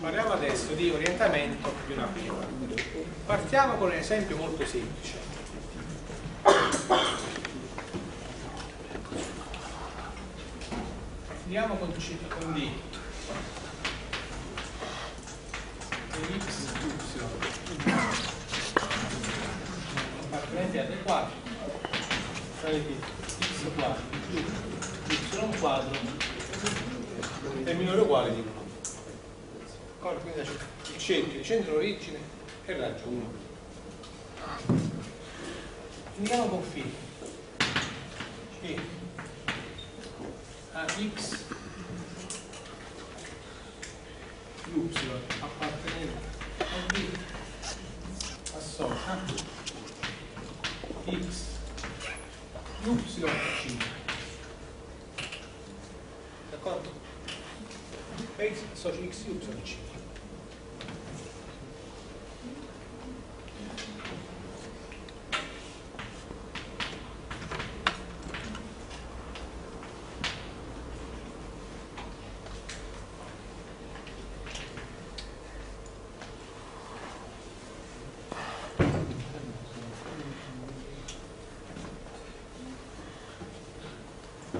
Parliamo adesso di orientamento di una curva. Partiamo con un esempio molto semplice. Andiamo con C con D. E x, y. Appartenenti a D quadro. Sarete x quadro y quadro è minore uguale di 1. D'accordo? Quindi il cerchio di centro d'origine è raggio 1. Andiamo con φ. Che a x y appartenente a b associa x y c. D'accordo? X associa x y c.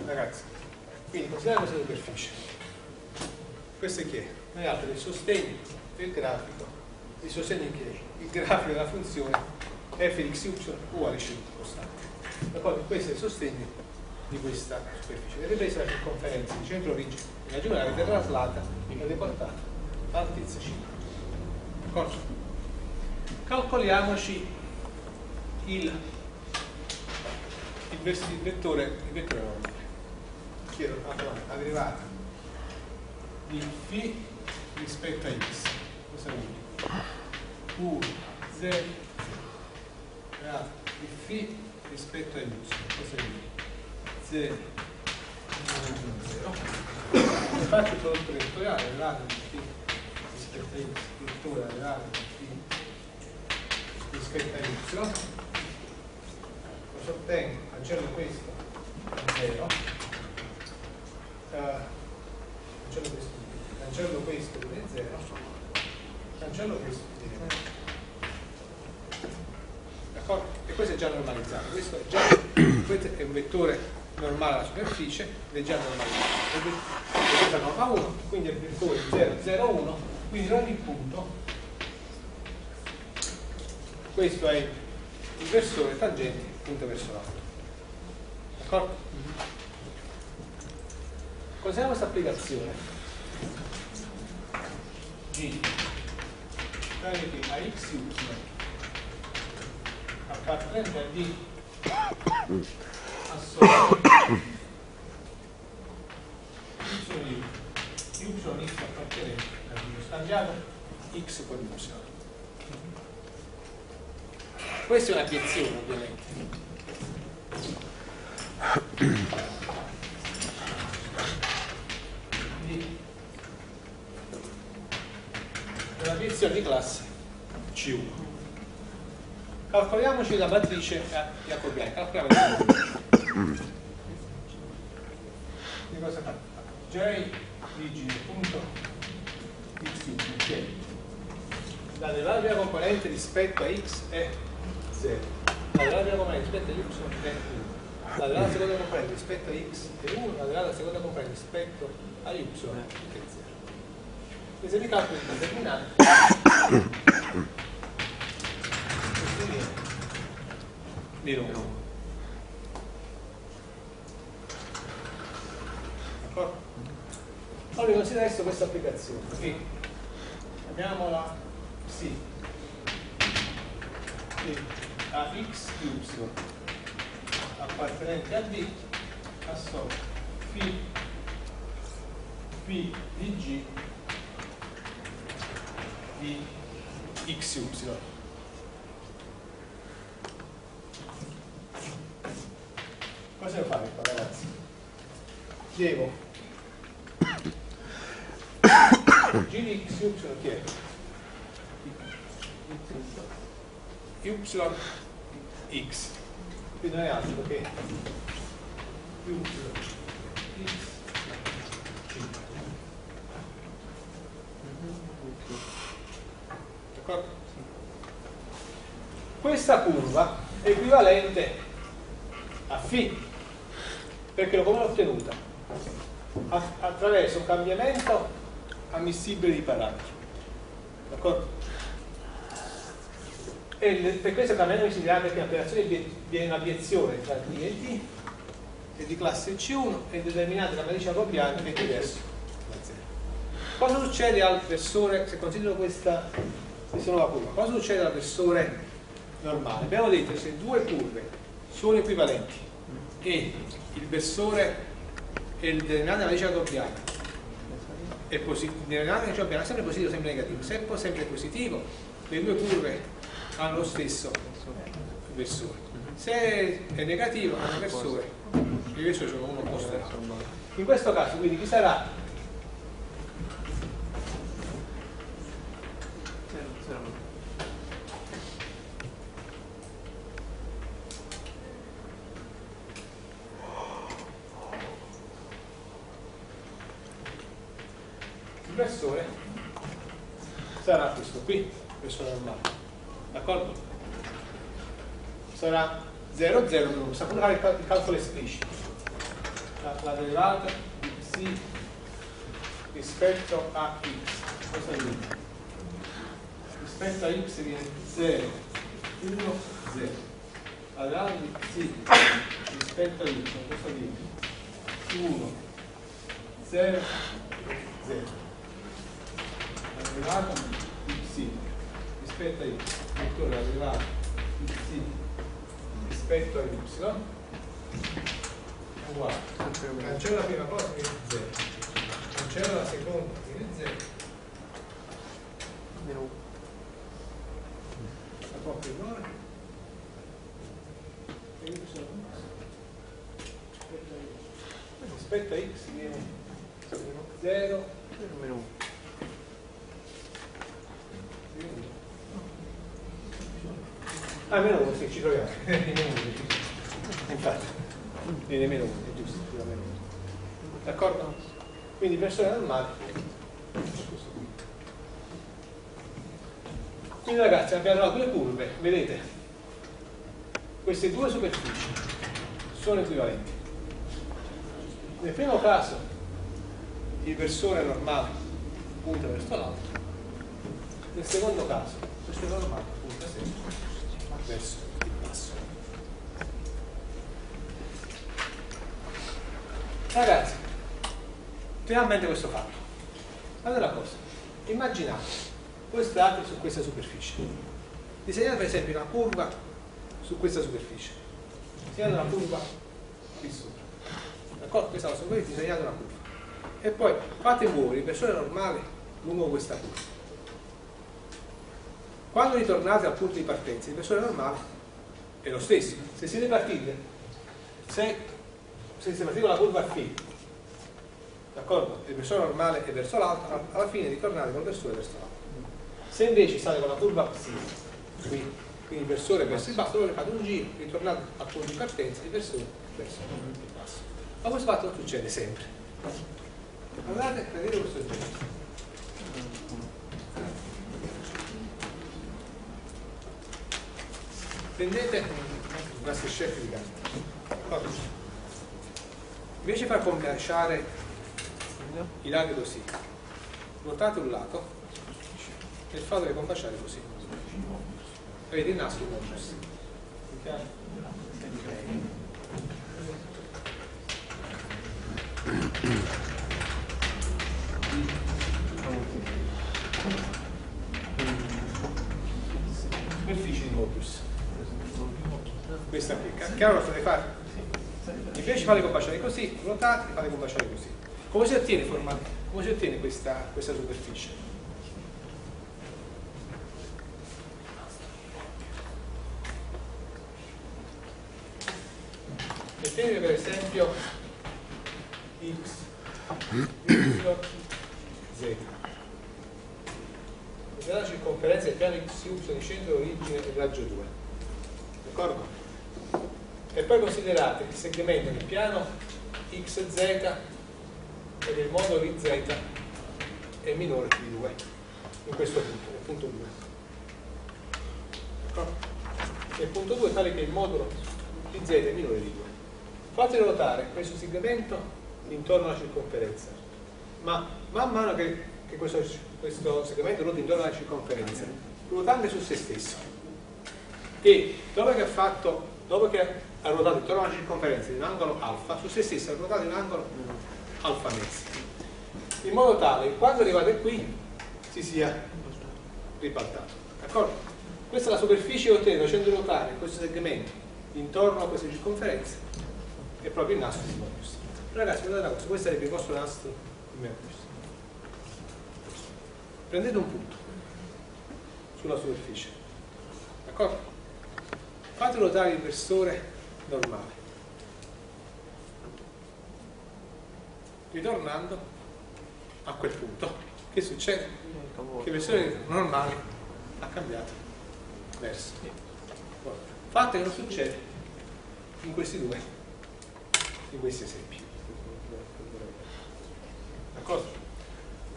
Ragazzi, quindi consideriamo questa superficie. Questo è che? Noi abbiamo dei sostegni del grafico, i sostegni che il grafico della funzione f di xy uguale c costante. D'accordo? Questo è il sostegno di questa superficie. Le riprese la circonferenza di centro origine immaginare verrà traslata e deportata all'altezza c. D'accordo? Calcoliamoci il, il vettore, il vettore normale chiedo la derivata di φ rispetto a x cosa vuol dire? 1 0 derivata di φ rispetto a y cosa vuol dire? 0 1 0 faccio il prodotto vettoriale derivata di φ rispetto a x vettore derivata di φ rispetto a y cosa ottengo? cancello questo 0 cancello questo, cancello questo viene 0, cancello questo viene 1. E questo è già normalizzato, questo è, già, questo è un vettore normale alla superficie ed è già normalizzato. E questa norma 1, quindi è il vettore 0, 0, 1, quindi ogni punto, questo è il versore tangente punto verso l'alto. D'accordo? Cos'è questa applicazione? G carichi a x y appartenente a D assoluto y y x appartenente a D scambiato x con y. Questa è un'obiezione ovviamente. Una di classe C1. Calcoliamoci la matrice jacobiana, calcoliamo Di cosa fa? J G punto x y la derivata componente rispetto a x è 0 la derivata componente rispetto a y è 1 la derivata seconda componente rispetto a x è 1 la derivata seconda componente rispetto a y è 0 se mi calcolo il determinante meno 1 d'accordo? allora considera adesso questa applicazione. Qui abbiamo la sì. A x y appartenente a d associa φ p di g di xy. Cosa devo fare qua ragazzi? Devo g di xy che è? y x quindi non è altro che y x? Questa curva è equivalente a φ, perché come l'ho ottenuta? Attraverso un cambiamento ammissibile di parametri. D'accordo? E per questo cambiamento ammissibile perché l'operazione viene un'abiezione tra D e D è di classe C1 e determinata da matrice che è diverso da 0. Cosa succede al versore, se considero questa, se sono la curva, cosa succede al versore normale. Abbiamo detto che se due curve sono equivalenti e il versore e il determinante della matrice gaussiana è positivo, il determinante della matrice è sempre positivo sempre negativo, se è sempre positivo le due curve hanno lo stesso versore. Se è negativo hanno versore, i versori sono uno opposto. In questo caso quindi chi sarà versore sarà questo qui, versore normale. D'accordo? Sarà 0, 0, 1. Sa pure fare il calcolo esplicito. La, la derivata di psi rispetto a x. Cosa viene? Rispetto a x viene 0, 1, 0. La derivata di psi rispetto a y. Cosa viene? 1, 0, 0 di psi rispetto a y, vettore la derivata di psi rispetto a y? Uguale. Cancella la prima cosa che è 0 cancella la seconda che è 0 la coppia minore e y? Rispetto a x viene 0 meno 1 Ah, meno 1, ci troviamo. Infatti, viene meno 1, è giusto, meno 1. D'accordo? Quindi persone normali. Quindi ragazzi abbiamo trovato due curve, vedete? Queste due superfici sono equivalenti. Nel primo caso il versore normale punta verso l'altro, nel secondo caso questo normale punta sempre verso il basso. Ragazzi, teniamo a mente questo fatto. Allora cosa? Immaginate voi state su questa superficie. Disegnate per esempio una curva su questa superficie. Disegnate una curva qui sopra. D'accordo? Questa è la superficie, disegnate una curva. E poi fate muovere il versore normale lungo questa curva. Quando ritornate al punto di partenza, il versore normale è lo stesso. Se siete partiti, se, se con la curva φ, d'accordo? Il versore normale è verso l'alto, alla fine ritornate col versore verso l'alto. Se invece state con la curva psi, qui, quindi il versore verso il basso, allora fate un giro, ritornate al punto di partenza, il versore verso il basso. Ma questo fatto succede sempre. Guardate, vedete questo esempio. prendete una striscetta di carta invece far combaciare i lati così ruotate un lato e fatele combaciare così avete il nastro chiaro? superficie di Mobius questa qui, chiaro lo state fare? Invece fate combaciare così, ruotate e fate combaciare così. Come si ottiene, come si ottiene questa, questa superficie? Mettetevi per esempio x, y, z. La circonferenza del piano xy di centro origine e raggio 2. D'accordo? e poi considerate il segmento del piano xz e del modulo z è minore di 2 in questo punto, nel punto 2 E il punto 2 è tale che il modulo di z è minore di 2. Fate notare questo segmento intorno alla circonferenza, ma man mano che, che questo, questo segmento ruota intorno alla circonferenza, ruotando su se stesso. E dopo che ha fatto, dopo che ha ruotato intorno alla circonferenza di un angolo alfa, su se stesso ha ruotato in un angolo alfa mezzi. In modo tale che quando arrivate qui si sia ribaltato. D'accordo? Questa è la superficie che ottenete facendo ruotare questo segmento intorno a questa circonferenza è proprio il nastro di Mobius. Ragazzi, guardate questo, questo sarebbe il vostro nastro di Mobius. Prendete un punto sulla superficie, d'accordo? Fate ruotare il versore normale. Ritornando a quel punto, che succede? Che il versore normale ha cambiato verso. Fate non succede in questi due, in questi esempi. D'accordo?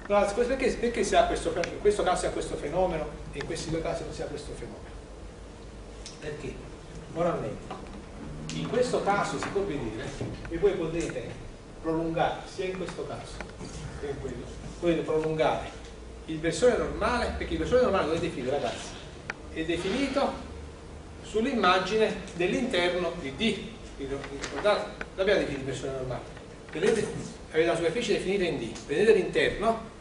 Perché, perché si ha questo, in questo caso si ha questo fenomeno e in questi due casi non si ha questo fenomeno? Perché? Moralmente, in questo caso si può vedere e voi potete prolungare, sia in questo caso che in quello, potete prolungare il versore normale, perché il versore normale lo è definito, ragazzi, è definito sull'immagine dell'interno di D. Ricordate? L'abbiamo definito il versore normale. Vedete? Avete la superficie definita in D. Vedete l'interno?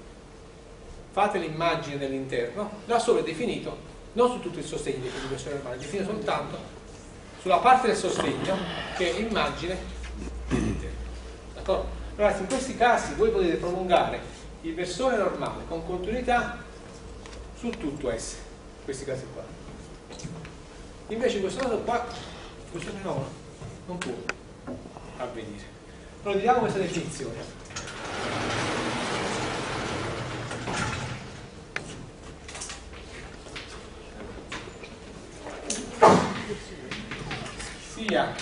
Fate l'immagine dell'interno. Da solo è definito non su tutto il sostegno del versore normale, è definito soltanto sulla parte del sostegno che è immagine dell'interno. D'accordo? Ragazzi, in questi casi voi potete prolungare il versore normale con continuità su tutto S, in questi casi qua. Invece in questo caso qua, questo fenomeno non può avvenire. Allora diamo questa definizione. Sia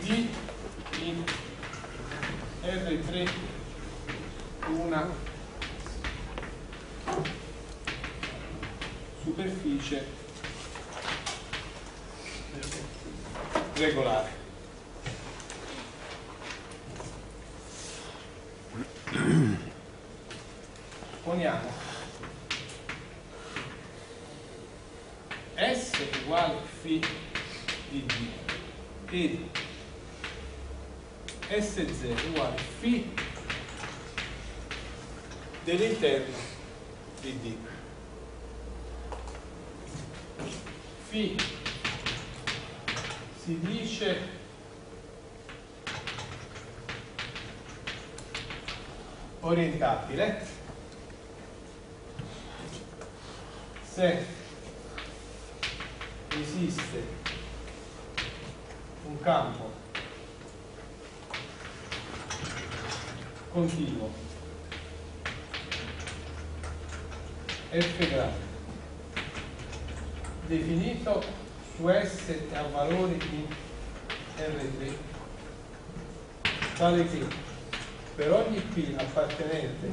di in R3 una superficie regolare. Poniamo S uguale φ di D ed S0 uguale φ dell'interno di D. Φ si dice orientabile se esiste un campo continuo f grande definito su S a valori di R3 tale che per ogni P appartenente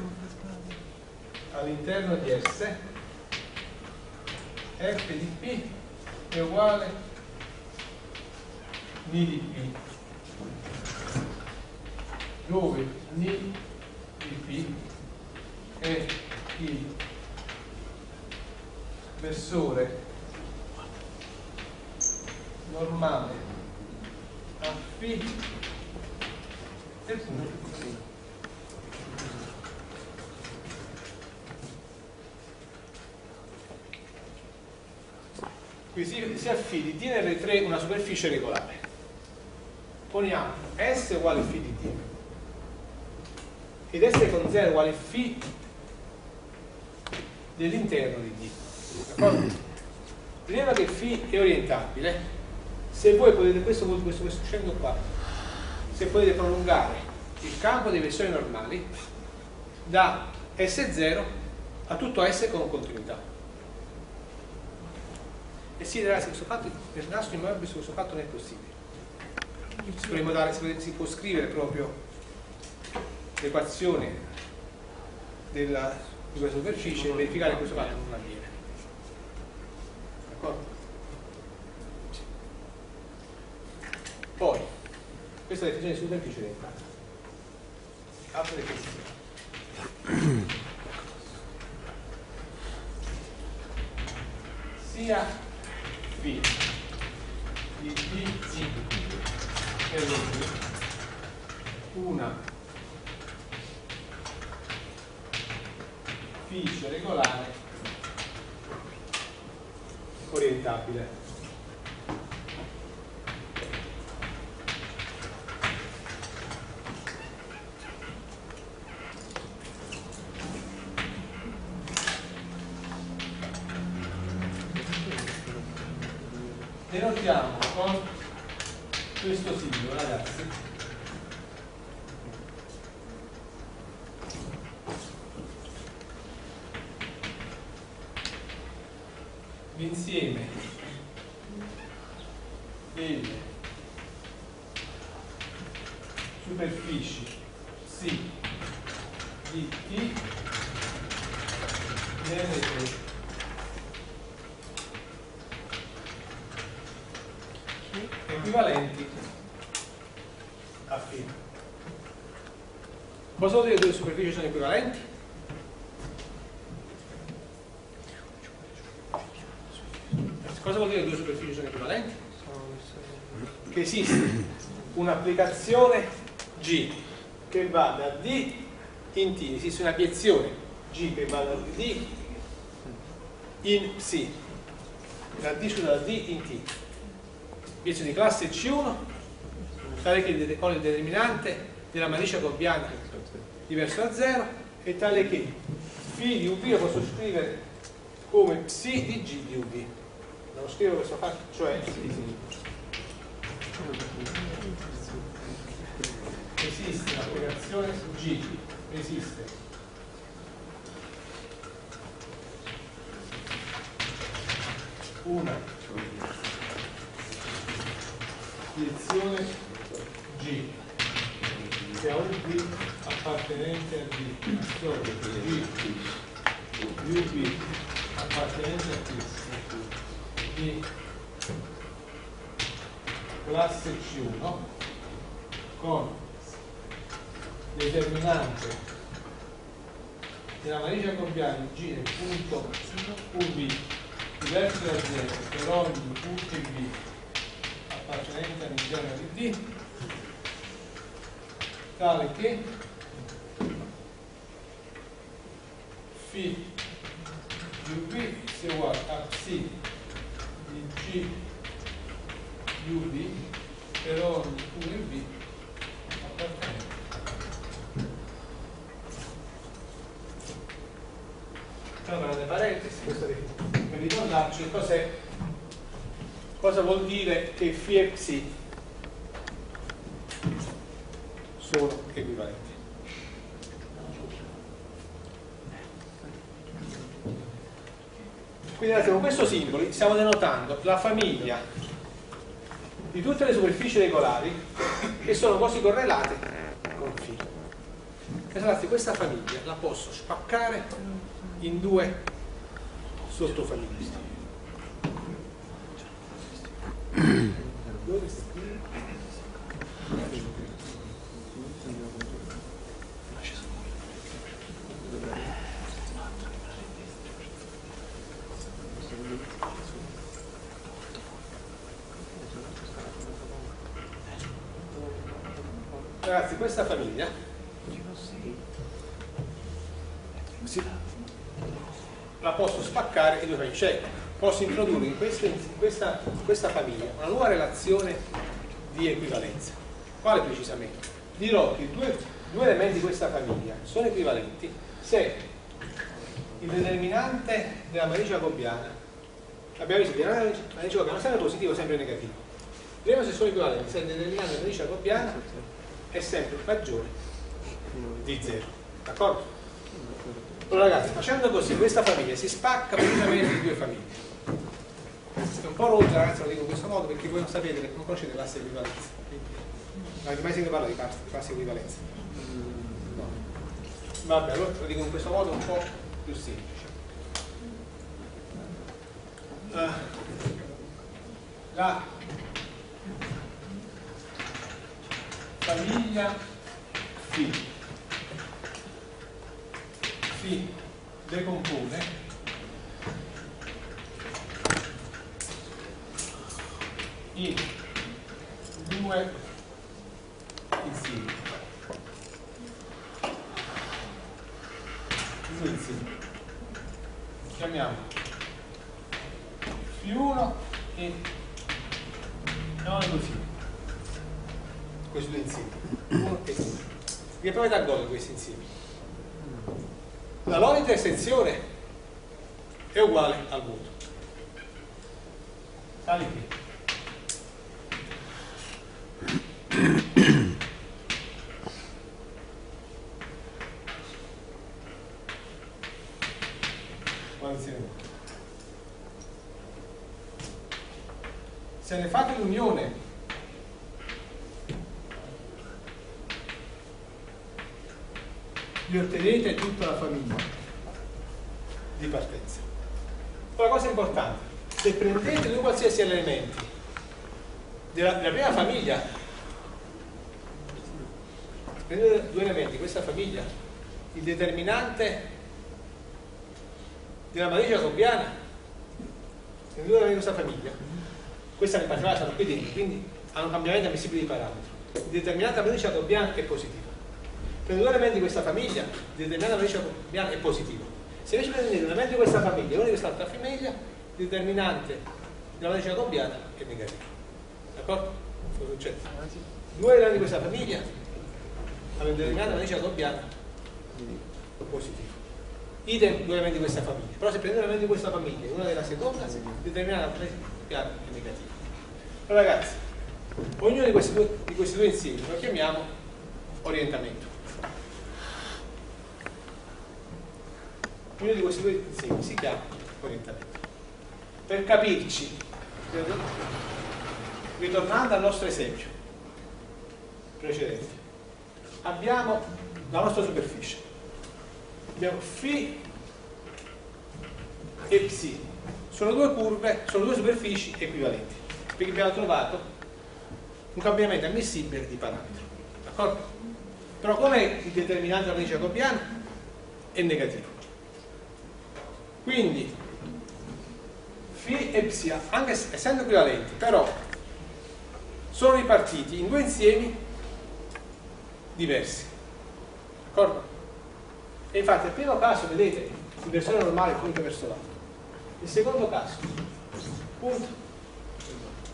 all'interno di S f di P è uguale? Ni di P dove ni di P è il versore normale a φ del punto Quindi si affidi D nel 3 una superficie regolare. Poniamo S uguale φ di D ed S con 0 uguale φ dell'interno di D. D'accordo? Rileva che φ è orientabile, se voi potete, questo, questo, questo scendo qua, se potete prolungare il campo dei versori normali da S0 a tutto S con continuità. E sì, ragazzi, questo fatto, per nastro in Möbius questo fatto non è possibile. Si, dare, si può scrivere proprio l'equazione della, di questa superficie e verificare che questo fatto non avviene. D'accordo? Poi, questa è la definizione di superficie dentale. Altre definizioni. Sia P di D per una. Fiche regolare orientabile. denotiamo con questo simbolo ragazzi l'insieme delle superfici C di T nelle equivalenti a φ. Cosa vuol dire che due superfici sono equivalenti? Cosa vuol dire che due superfici sono equivalenti? Che esiste un'applicazione G che va da D in T, esiste una biezione G che va da D in D, scusa, da D in T. Invece di classe C1 tale che con il determinante della matrice gobbiana diverso da 0 e tale che φ di UV lo posso scrivere come psi di G di UV non scrivo questo fatto cioè esiste un'applicazione G esiste una. Direzione G. Che ha un B appartenente a D storia G UB appartenente a T di classe C1 con determinante della matrice Gobbiani G nel punto UB diverso da 0 per ogni punto B appartenente all'interno di D tale che φ di UB sia uguale a psi di G di UB per ogni UB appartenente tra le parentesi ricordarci cos'è cosa vuol dire che phi e psi sono equivalenti. Quindi con questo simbolo stiamo denotando la famiglia di tutte le superfici regolari che sono così correlate con φ. Pensate, questa famiglia la posso spaccare in due sottofamiglie. Ragazzi, questa famiglia la in due famiglie, cioè posso introdurre in questa, in questa, in questa famiglia una nuova relazione di equivalenza. Quale precisamente? Dirò che due, due elementi di questa famiglia sono equivalenti se il determinante della matrice jacobiana abbiamo visto che la matrice jacobiana è sempre positivo sempre negativo vediamo se sono equivalenti se il determinante della matrice jacobiana è sempre maggiore di 0 d'accordo? Allora ragazzi facendo così questa famiglia si spacca precisamente in due famiglie è un po' rozzo ragazzi lo dico in questo modo perché voi non sapete perché non conoscete classe equivalenza non avete mai sentito parlare di classe equivalenza? No. Vabbè, allora lo dico in questo modo un po' più semplice. Uh, la famiglia Φ si decompone in due insiemi. Due insiemi. Chiamiamo F1 e non così. Questi due insiemi. Uno e due. Vi provate a godere questi insiemi la logica estensione è uguale al voto. Sali qui. Se ne fate l'unione vi ottenete tutta la famiglia di partenza. Poi la cosa importante, se prendete due qualsiasi elementi della, della prima famiglia, prendete due elementi di questa famiglia, il determinante della matrice jacobiana, prendete due elementi di questa famiglia, questa in particolare sono qui dentro, quindi hanno cambiamenti ammissibili di parametri. Il determinante della matrice jacobiana è positivo per due elementi di questa famiglia, determinante della matrice jacobiana è positivo. Se invece prendete un elemento di questa famiglia e uno di quest'altra famiglia, determinante della matrice jacobiana è negativo. D'accordo? Due elementi di questa famiglia hanno della matrice jacobiana positivo. Idem due elementi di questa famiglia. Però se prendete un elemento di questa famiglia e uno della seconda, della matrice jacobiana è negativo. Allora ragazzi, ognuno di questi due, di questi due insiemi lo chiamiamo orientamento. ognuno di questi due insiemi si chiama orientamento. Per capirci, ritornando al nostro esempio precedente, abbiamo la nostra superficie, abbiamo φ e ψ, sono due curve, sono due superfici equivalenti, perché abbiamo trovato un cambiamento ammissibile di parametro. D'accordo? Però come il determinante della matrice jacobiana è negativo quindi φ e psia, anche essendo equivalenti, però sono ripartiti in due insiemi diversi. D'accordo? E infatti il primo caso, vedete, inversione normale punto verso l'alto. Il secondo caso, punto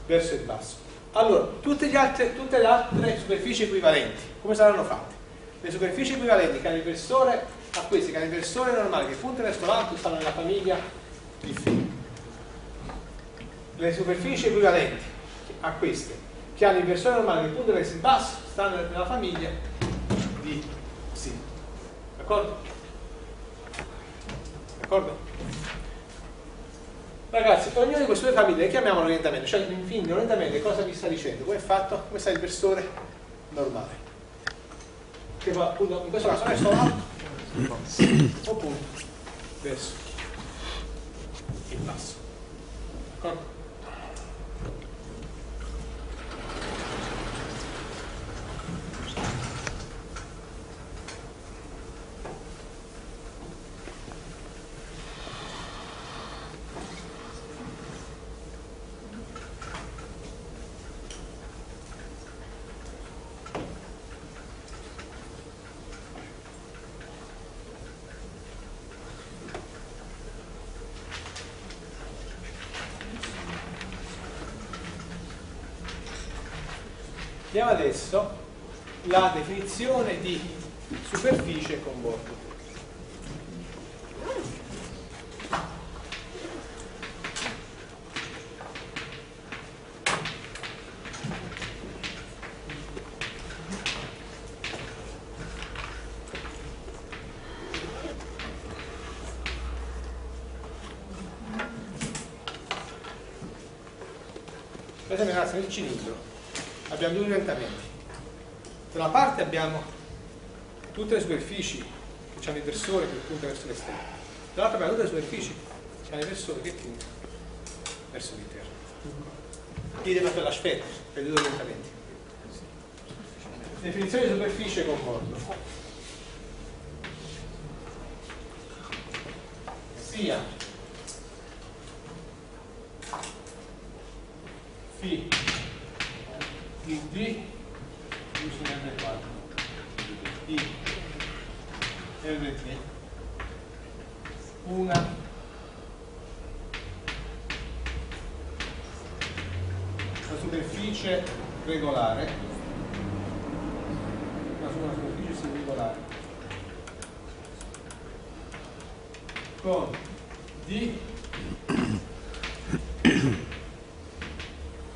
verso il basso. Allora, tutte, altre, tutte le altre superfici equivalenti, come saranno fatte? Le superfici equivalenti inversore a questi inversore normale che punta verso l'alto stanno nella famiglia di φ. Le superfici equivalenti a queste che hanno inversore normale che punta verso il basso stanno nella famiglia di ψ. D'accordo? D'accordo? Ragazzi, ognuna di queste due famiglie le chiamiamo l'orientamento, cioè in fin l'orientamento cosa vi sta dicendo? Come è fatto? Come sta il versore normale? Che va appunto in questo caso verso l'alto oppure verso il basso. Adesso la definizione di superficie con bordo. Per esempio, ragazzi, nel cilindro abbiamo due orientamenti. Da una parte abbiamo tutte le superfici che c'è un inversore che punta verso l'esterno. Dall'altra parte tutte le superfici c'è un inversore che punta verso l'interno. Idem per la sfera, per i due orientamenti. Definizione di superficie concordo. Sia Φ di D chiuso in R4 di R3 una. Una superficie regolare. Una, superficie regolare con D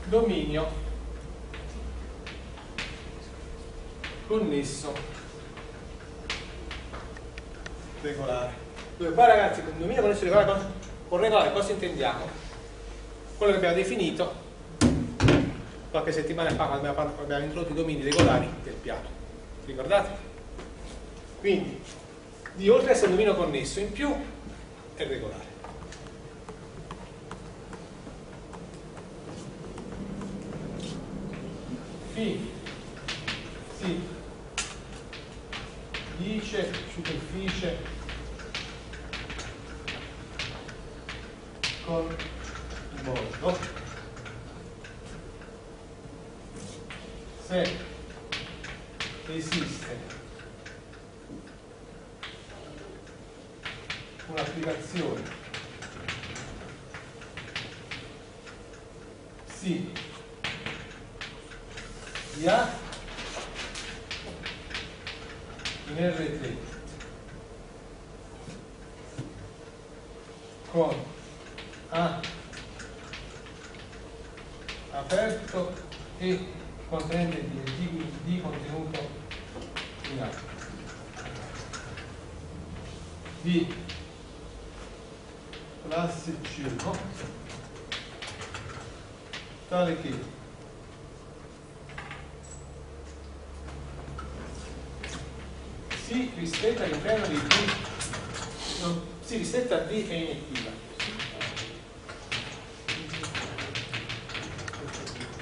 dominio connesso. Regolare. Dove qua ragazzi con dominio connesso regolare con regolare cosa intendiamo? quello che abbiamo definito qualche settimana fa quando abbiamo, abbiamo introdotto i domini regolari del piano. Ricordate? quindi di oltre ad essere un dominio connesso in più è regolare. P si dice superficie. Con bordo. Se esiste un'applicazione sì di A in R3 con A aperto e contenente di D, D contenuto in A di classe C1 tale che si rispetta all'interno di D si rispetta D è iniettiva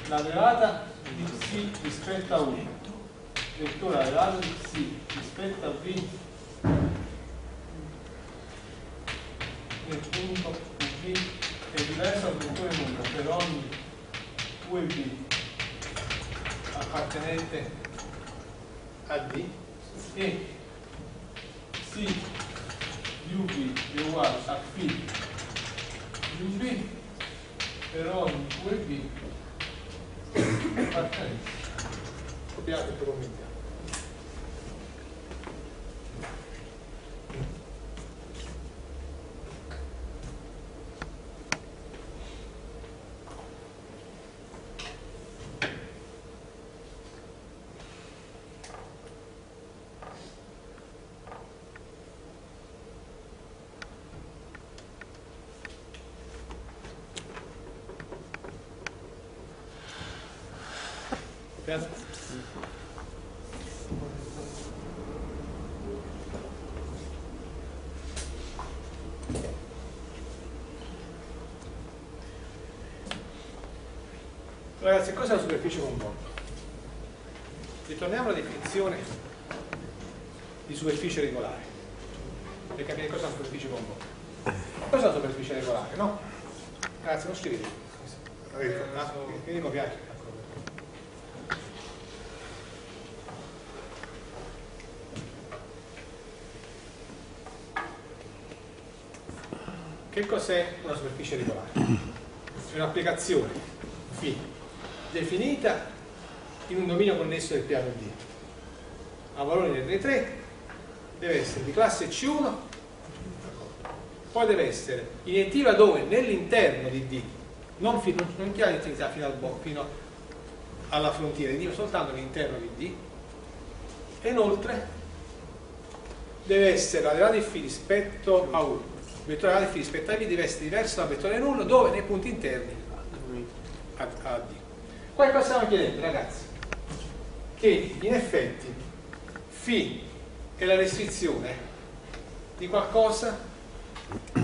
la derivata di C rispetto a 1 vettura la derivata di C rispetto a V nel punto V è diversa dal vettore nulla per ogni VB appartenente a D e C UB è uguale a P UB per ogni VB appartenente copiate per commentiamo Piazza. Ragazzi, cos'è la superficie con bordo? Ritorniamo alla definizione di superficie regolare per capire cosa è una superficie con bordo. Cos'è una superficie regolare? No? Grazie, non scrivete. Quindi copiate. Che cos'è una superficie regolare? È un'applicazione definita in un dominio connesso del piano D a valore nel R3 deve essere di classe C1 poi deve essere iniettiva dove? nell'interno di D non, fi, non, chiama l'integrità fino, al fino alla frontiera di D soltanto all'interno di D e inoltre deve essere la derivata di φ rispetto a 1 vettore A rispetto a B deve essere diverso dal vettore nullo dove nei punti interni a, a D. Qua cosa stiamo chiedendo ragazzi? Che in effetti φ è la restrizione di qualcosa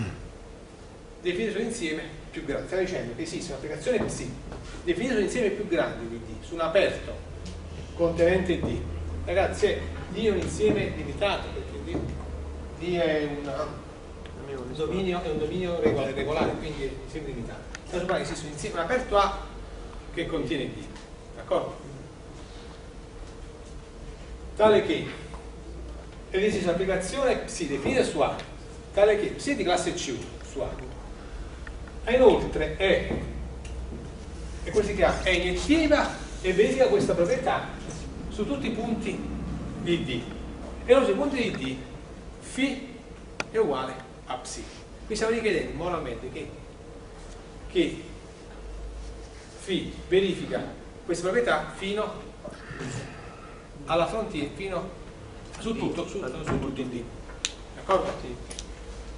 definito insieme più grande. Stiamo dicendo che esiste un'applicazione psi un insieme più grande di D, su un aperto contenente D. Ragazzi, D è un insieme limitato perché D, D è, una, un dominio, è, un dominio, regolare, regolare, quindi è un insieme limitato. Esiste un insieme un aperto A che contiene D. D'accordo? Tale che ed esiste un'applicazione psi definita su A, tale che psi di classe C1 su A. E inoltre è, è così chiama, è iniettiva e verifica questa proprietà su tutti i punti di D. E allora sui punti di D, φ è uguale a psi. Qui stiamo richiedendo moralmente che, che φ verifica questa proprietà fino alla frontiera, fino su tutto, su, su tutto il D. D'accordo?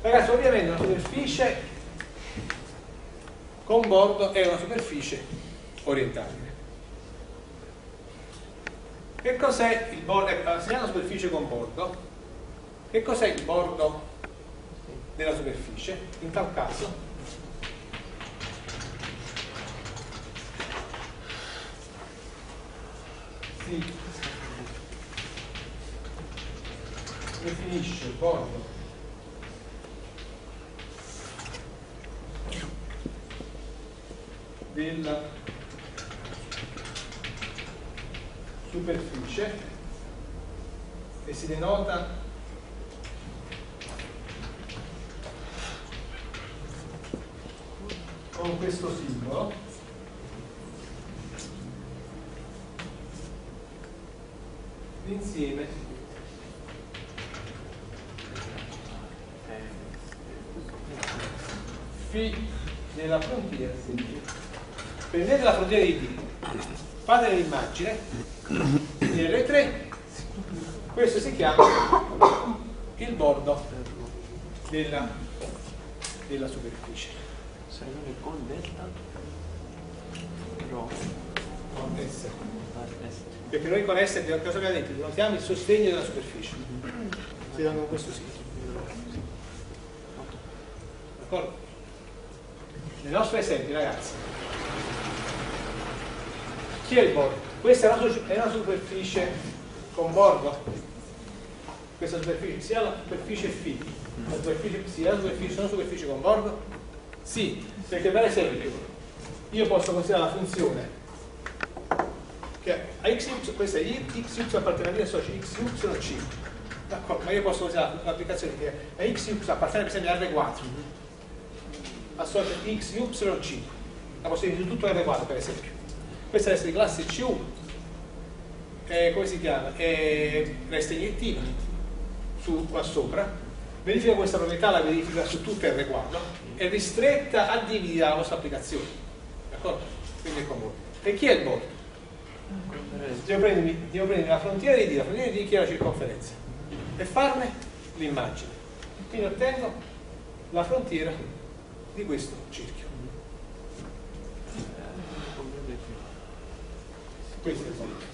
Ragazzi, ovviamente una superficie con bordo è una superficie orientabile. Che cos'è il bordo? Ecco, assegniamo una superficie con bordo. Che cos'è il bordo della superficie? In tal caso definisce il della superficie. E si denota con questo simbolo l'insieme φ della frontiera prendete la frontiera di D fate l'immagine di R3 questo si chiama il bordo della, della superficie S perché noi con S cosa abbiamo detto? denotiamo il sostegno della superficie si danno questo sì d'accordo? nei nostri esempi ragazzi chi è il bordo? questa è una, superficie con bordo questa superficie sia la superficie Φ la superficie, sia la superficie, sono superfici con bordo? sì, perché per esempio io posso considerare la funzione che a x, questa è x, y appartiene a socio x, y, c d'accordo, ma io posso considerare l'applicazione che a x, y appartiene per esempio a R4 associa y, c. La possiamo dire tutto R quadro per esempio. Questa essere di classe C1. Eh, come si chiama? Eh, resta iniettiva su qua sopra. Verifica questa proprietà, la verifica su tutte R quadro. È ristretta a dividere la vostra applicazione. D'accordo? Quindi è comodo. E chi è il bordo? Devo prendere, devo prendere la frontiera di D, la frontiera di D che è la circonferenza e farne l'immagine. Quindi ottengo la frontiera di questo cerchio. Questo è il punto.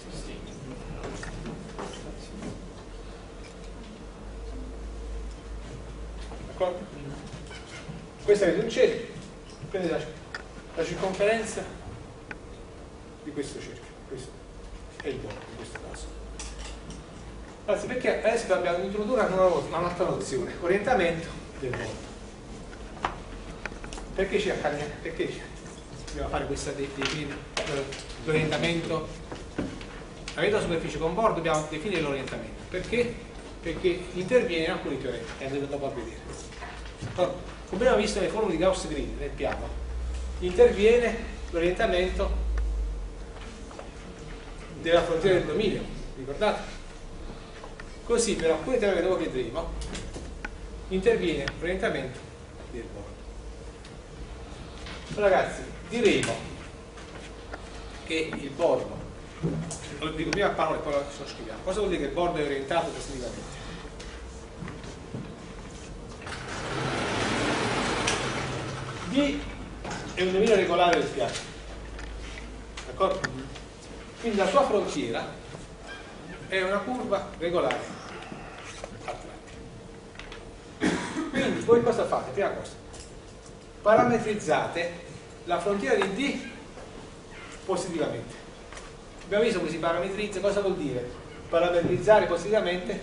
D'accordo? Questo è un cerchio, la, la circonferenza di questo cerchio. È il bordo in questo caso. Anzi, perché adesso dobbiamo introdurre un'altra nozione, orientamento del bordo perché ci accade? Perché dobbiamo fare questa l'orientamento? Avendo la superficie con bordo dobbiamo definire l'orientamento. Perché? Perché interviene in alcuni teoremi, e andremo dopo a vedere. Come abbiamo visto nelle formule di Gauss-Green nel piano, interviene l'orientamento della frontiera del dominio, ricordate? Così per alcuni teoremi che dopo vedremo interviene l'orientamento del bordo ragazzi diremo che il bordo lo dico prima a parole e poi lo scriviamo cosa vuol dire che il bordo è orientato tecnicamente B è un dominio regolare del piano d'accordo? Quindi la sua frontiera è una curva regolare Quindi voi cosa fate? Prima cosa, parametrizzate la frontiera di D positivamente. Abbiamo visto come si parametrizza, cosa vuol dire? Parametrizzare positivamente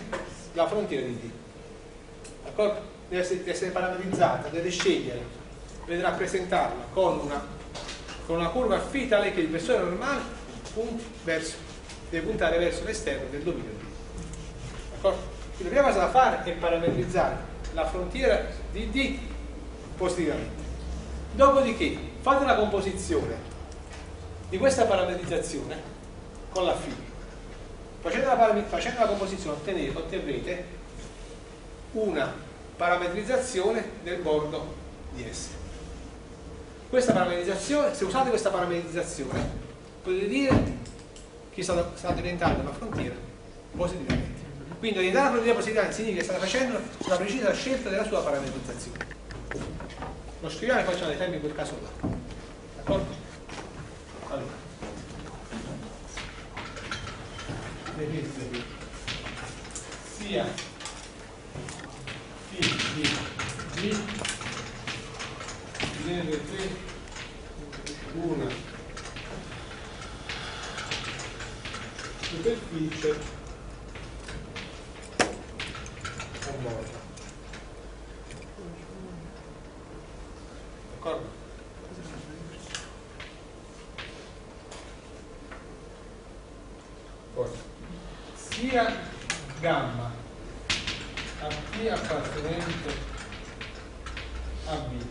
la frontiera di D. D'accordo? Deve essere, parametrizzata, deve scegliere, deve rappresentarla con una, con una curva φ tale che il versore normale verso, deve puntare verso l'esterno del dominio D. D'accordo? Quindi la prima cosa da fare è parametrizzare la frontiera di D positivamente. Dopodiché fate una composizione di questa parametrizzazione con la φ. Facendo la, facendo la composizione ottenete, otterrete una parametrizzazione del bordo di S. Questa parametrizzazione, se usate questa parametrizzazione, potete dire che state, state orientando la frontiera positivamente. Quindi orientare la frontiera positivamente significa che state facendo una precisa scelta della sua parametrizzazione. Lo scriviamo e facciamo dei tempi in quel caso là. D'accordo? Allora. Vedete sia T di G viene 3 superficie morta. D'accordo? Poi, sia gamma a P appartenente a B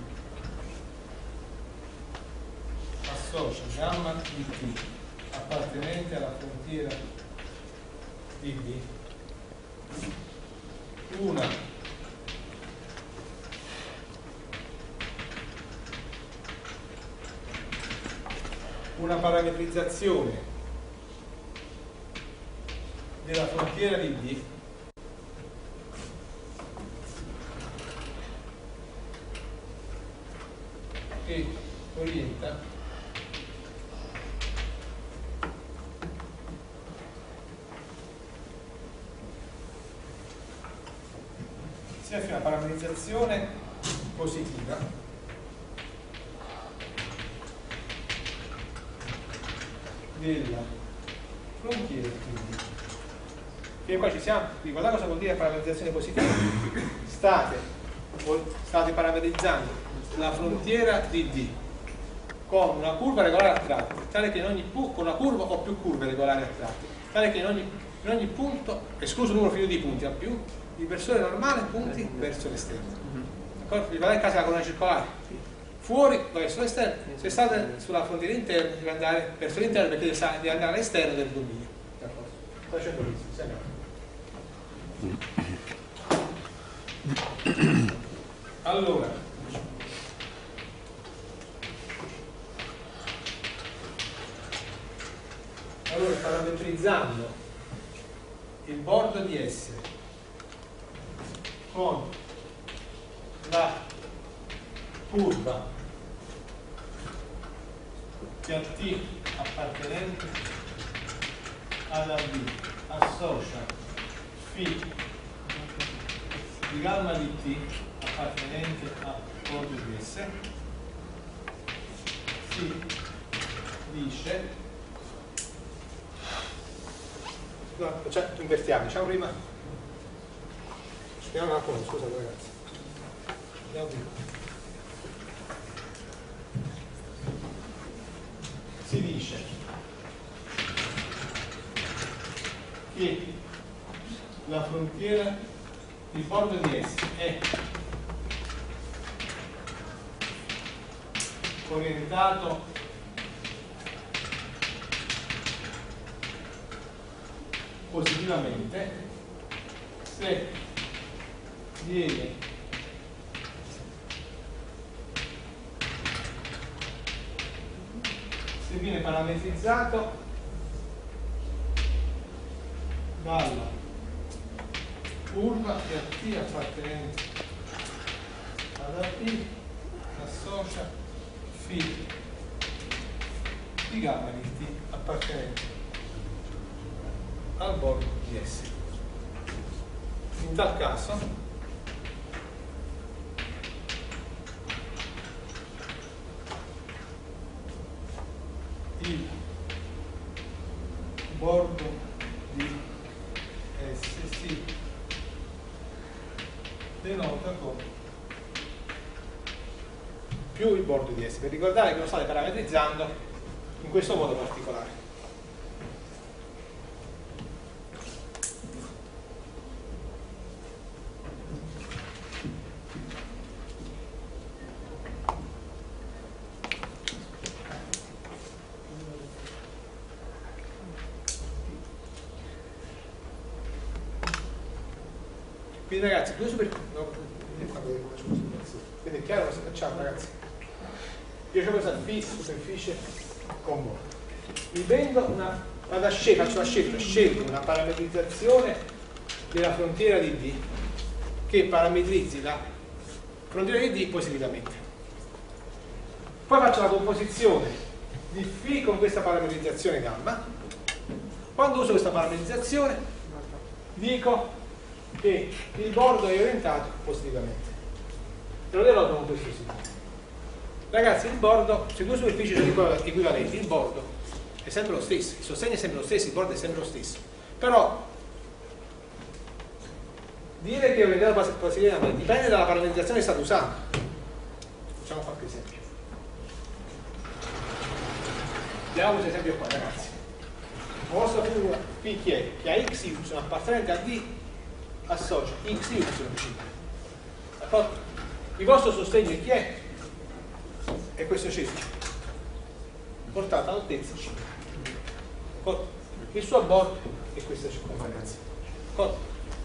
associa gamma di T appartenente alla frontiera di B. Una. Una parametrizzazione della frontiera di D che orienta si una parametrizzazione positiva della frontiera quindi che poi ci siamo ricordate cosa vuol dire parametrizzazione positiva state, state parametrizzando la frontiera di D con una curva regolare a tratti tale che in ogni con una curva o più curve regolari a tratti tale che in ogni, in ogni punto escluso il numero finito di punti a più il versore normale punti verso l'esterno. D'accordo? Ricordate in casa la corona circolare. Fuori verso l'esterno, se state sulla frontiera interna deve andare verso l'interno perché deve andare all'esterno del dominio. D'accordo? Sto facendo questo, Allora, allora parametrizzando il bordo di essere con la curva che a T appartenente alla B associa φ di gamma di T appartenente a bordo di S si dice cioè invertiamo diciamo prima Andiamo un attimo, scusa ragazzi. Andiamo prima. Si dice che la frontiera, il bordo di S è orientato positivamente se viene se viene parametrizzato dalla curva che a T appartenente ad AP associa φ di gamma di T appartenente al bordo di S. In tal caso, il bordo di S si denota con più il bordo di S per ricordare che lo state parametrizzando in questo modo particolare due super... No, quindi è chiaro cosa facciamo ragazzi? Io ho questa P superficie bordo. Mi prendo una... Vado a scegliere, faccio la scelta, scelgo una parametrizzazione della frontiera di D che parametrizzi la frontiera di D positivamente. Poi faccio la composizione di φ con questa parametrizzazione gamma. Quando uso questa parametrizzazione dico che il bordo è orientato positivamente. Te lo denoto con questo simbolo. Ragazzi, il bordo, se due superfici sono equivalenti, il bordo è sempre lo stesso, il sostegno è sempre lo stesso, il bordo è sempre lo stesso. Però dire che è orientato positivamente dipende dalla parametrizzazione che state usando. Facciamo qualche esempio. Diamo questo esempio qua, ragazzi. La vostra figura P chi è? Che ha x, y appartenente a D associa x y d'accordo? il vostro sostegno chi è? è questo cerchio portato all'altezza c il suo bordo è questa circonferenza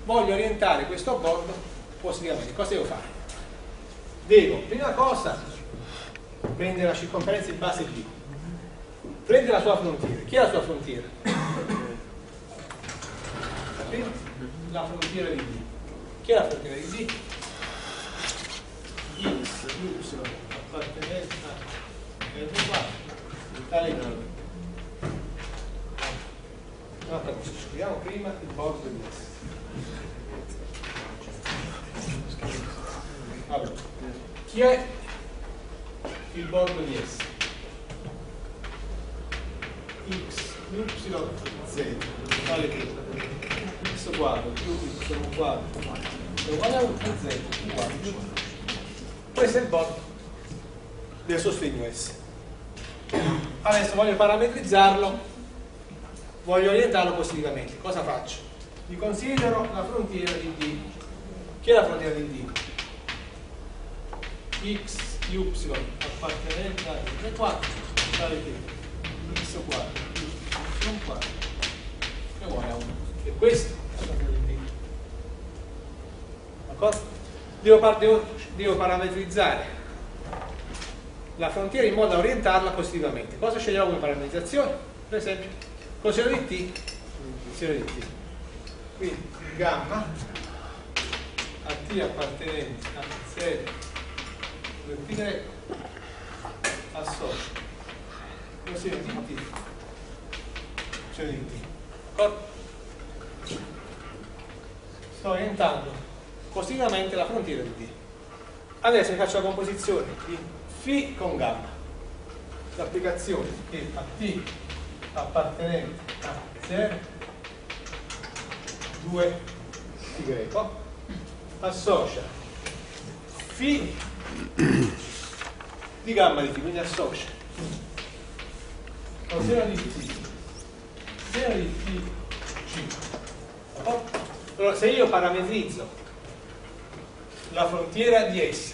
voglio orientare questo bordo positivamente cosa devo fare? devo, prima cosa prendere la circonferenza in base B prendere la sua frontiera chi è la sua frontiera? capito? La frontiera di D. Chi è la frontiera di D? X, Y, appartenenza R qua, tale che. Un'altra cosa, scriviamo prima il bordo di S. Allora, chi è il bordo di S? X, Y, Z, tale che x quadro più y quadro è uguale a 1 più z uguale a 1 questo è il bordo del sostegno S. Adesso voglio parametrizzarlo voglio orientarlo positivamente. Cosa faccio? vi considero la frontiera di D. Chi è la frontiera di D? x, y appartenente a y quadro tale che x quadro più y quadro. È uguale a 1 e questo Devo, devo, devo parametrizzare la frontiera in modo da orientarla positivamente. Cosa scegliamo come parametrizzazione? Per esempio, coseno di t, coseno di t. Quindi gamma a t appartenente a 0 2 pi greco associa coseno di t, coseno di t. Sto orientando positivamente la frontiera di D. Adesso faccio la composizione di φ con gamma. L'applicazione è a T appartenente a 0, 2 pi greco, associa φ di gamma di T, quindi associa coseno di T, seno di T, 5. Allora, se io parametrizzo la frontiera di S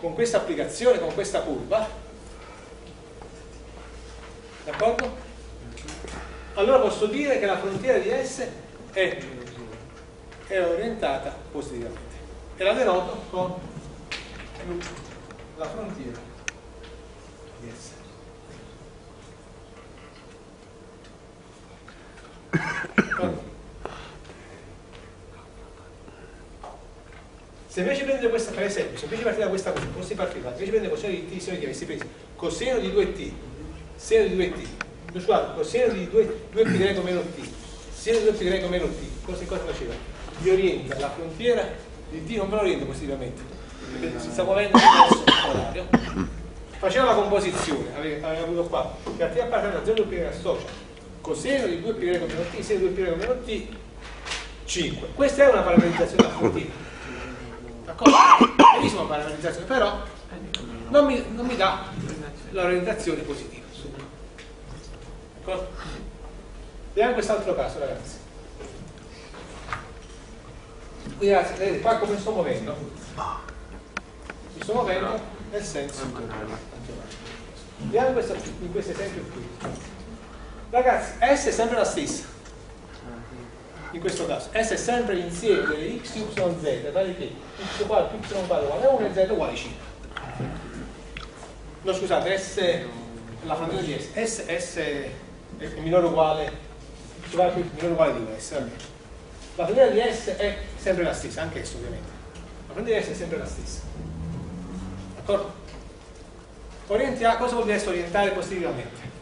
con questa applicazione, con questa curva, d'accordo? Allora posso dire che la frontiera di S è, è orientata positivamente e la denoto con la frontiera di S. Se invece prendete questa, per esempio, se invece partite da questa cosa, fossi partita, invece prendete coseno di t, di t, avessi preso coseno di 2t, seno di 2t, scusate, coseno di 2, 2 pi greco meno t, seno di 2 pi greco meno t, cosa, cosa faceva? Vi orienta la frontiera di t, non ve lo orienta positivamente, si sta muovendo verso l'orario. Faceva la composizione, aveva, aveva avuto qua, t appartiene a 0 pi associa coseno di 2 pi greco meno t, seno di 2 pi greco meno t, 5. Questa è una parametrizzazione a frontino. D'accordo? Benissimo una parametrizzazione, però non mi, non mi dà l'orientazione positiva. Vediamo quest'altro caso, ragazzi. Quindi ragazzi, vedete qua come sto muovendo? Mi sto muovendo nel senso Vediamo in questo esempio qui. Ragazzi, S è sempre la stessa. In questo caso, S è sempre l'insieme delle x, y, z, tale che x uguale più y uguale uguale a 1 e z uguale 5. No, scusate, S la frontiera di S. S, S è minore uguale, x uguale più minore uguale di 1 S. La frontiera di S è sempre la stessa, anche S ovviamente. La frontiera di S è sempre la stessa. D'accordo? Orientia, cosa vuol dire orientare positivamente?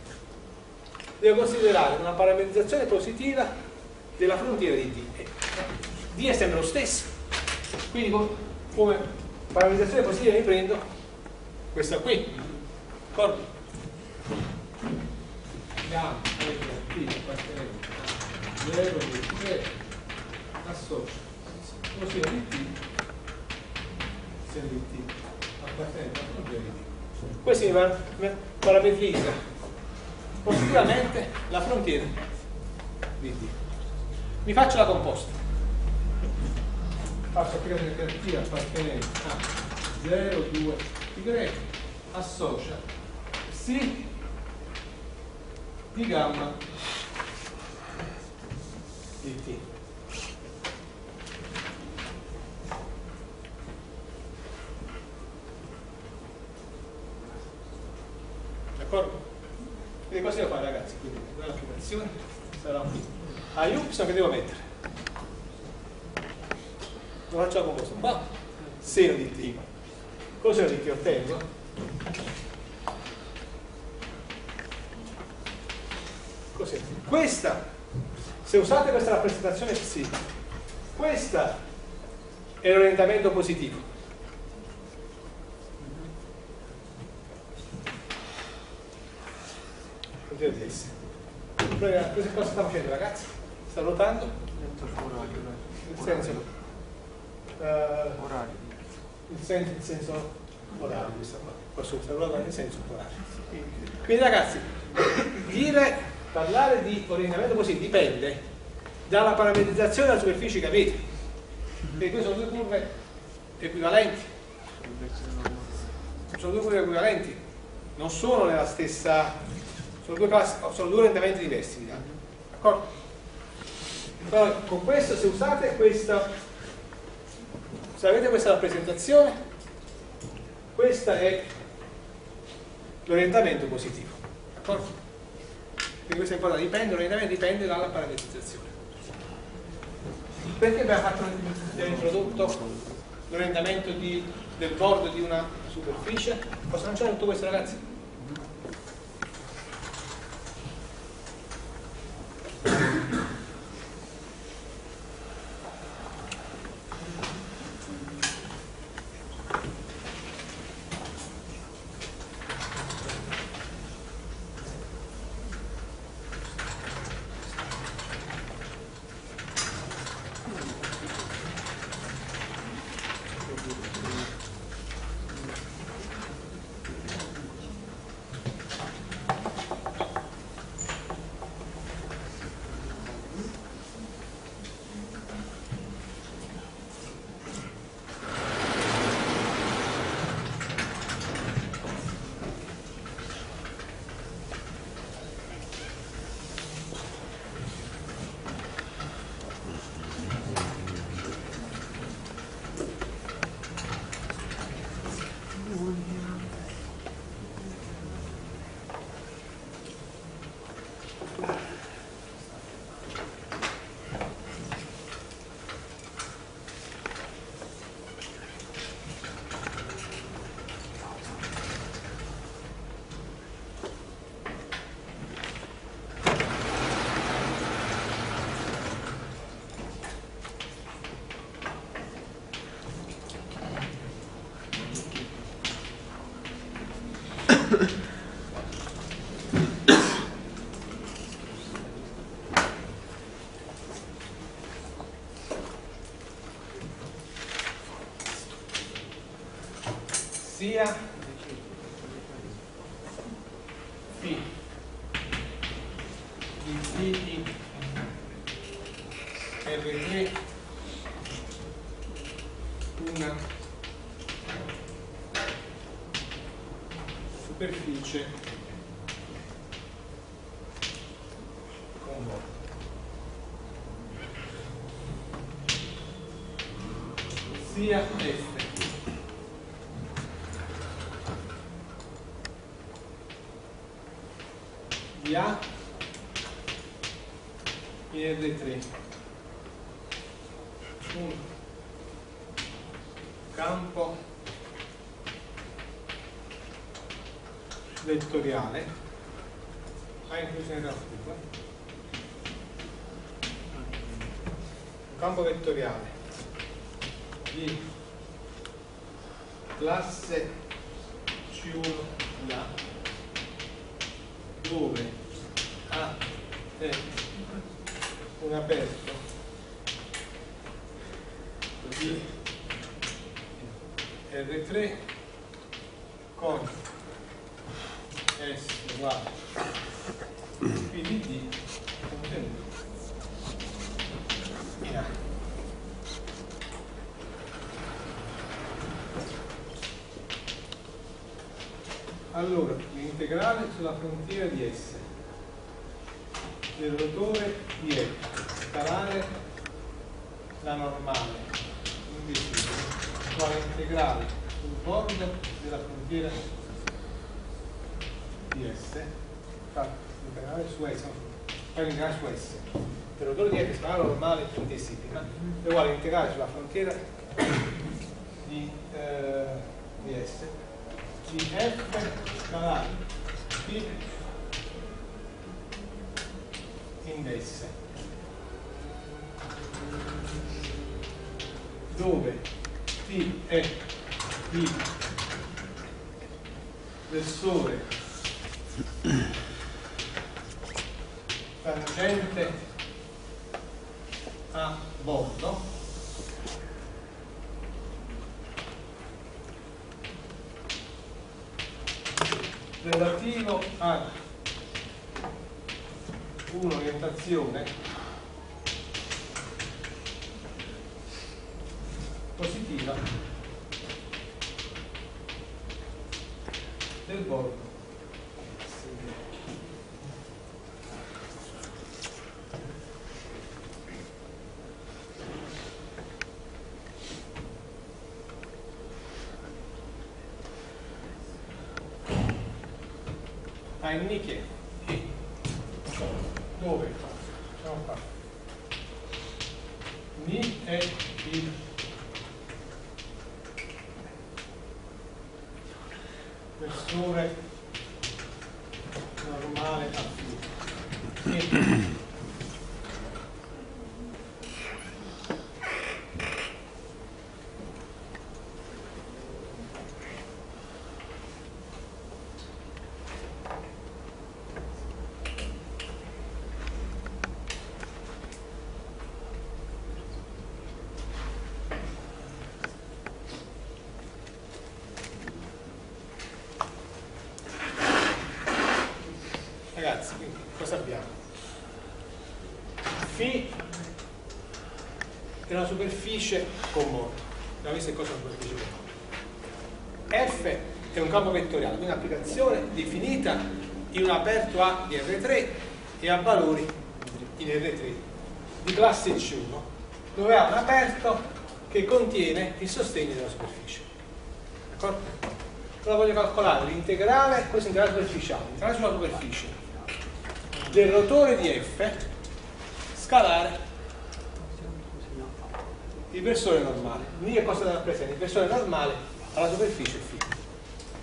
Devo considerare una parametrizzazione positiva della frontiera di D. D è sempre lo stesso. Quindi come parametrizzazione positiva mi prendo questa qui. D'accordo? Gamma, T, 0, 3, associo, coseno di T, seno di T, appartenente alla frontiera di D questo mi parametrizza positivamente la frontiera di D. Mi faccio la composta. Faccio applicare creativa appartenente a 0, 2, Y, associa sì di gamma di T. D'accordo? Quindi cosa devo fare ragazzi? Quindi l'applicazione sarà qui. A y che devo mettere? Lo facciamo cosa? Qua seno di t. Cos'è di t ottengo? Cos'è? Questa, se usate questa rappresentazione psi, questa è l'orientamento positivo. cosa sta facendo ragazzi? Sta ruotando? Il senso orario. Il senso, il senso orario. Posso sta ruotando nel senso orario. Quindi ragazzi, dire, parlare di orientamento così dipende dalla parametrizzazione della superficie che avete. Perché qui sono due curve equivalenti. Sono due curve equivalenti, non sono nella stessa sono due, classi, sono due orientamenti diversi. D'accordo? Allora, con questo, se usate questa, se avete questa rappresentazione, questo è l'orientamento positivo. Quindi questo è importante, dipende, l'orientamento dipende dalla parametrizzazione. Perché abbiamo, fatto, abbiamo introdotto l'orientamento del bordo di una superficie? Posso lanciare tutto questo ragazzi? R3 una superficie convolta. Sia F di A in R3 un campo vettoriale a inclusione della un campo vettoriale. Di classe C1 di A dove A è un aperto di R3 con S uguale P di D contenuto in A. Allora, l'integrale sulla frontiera di S del rotore di E scalare la normale invisibile quale integrale sul bordo della frontiera di S fa integrale su S fa integrale su S del rotore di F scalare la normale invisibile è uguale integrale sulla frontiera di, eh, di S di F scalare P in S dove T è il versore tangente a bordo. Relativo a un'orientazione positiva del bordo a Niche E dove? Facciamo qua Ni è il versore normale a Φ e Ragazzi, quindi cosa abbiamo? Φ è una superficie comune. È una superficie comune. F è un campo vettoriale, quindi un'applicazione definita in un aperto A di R3 e a valori in R3 di classe C1, dove ha un aperto che contiene il sostegno della superficie. D'accordo? Allora voglio calcolare l'integrale, questo integrale superficiale, l'integrale sulla superficie del rotore di F scalare il versore normale. Che cosa rappresenta? Il versore normale alla superficie.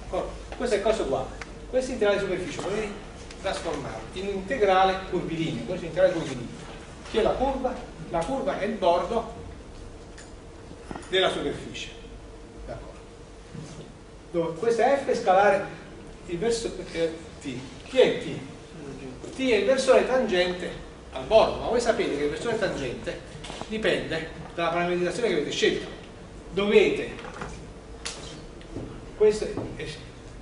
D'accordo? Questo è cosa uguale. Questo integrale di superficie puoi trasformare in un integrale curvilineo. Questo è integrale curvilineo. Che è la curva? La curva è il bordo della superficie. Dove questa F è scalare il versore eh, T. Chi è T? T è il versore tangente al bordo, ma voi sapete che il versore tangente dipende dalla parametrizzazione che avete scelto. Dovete questo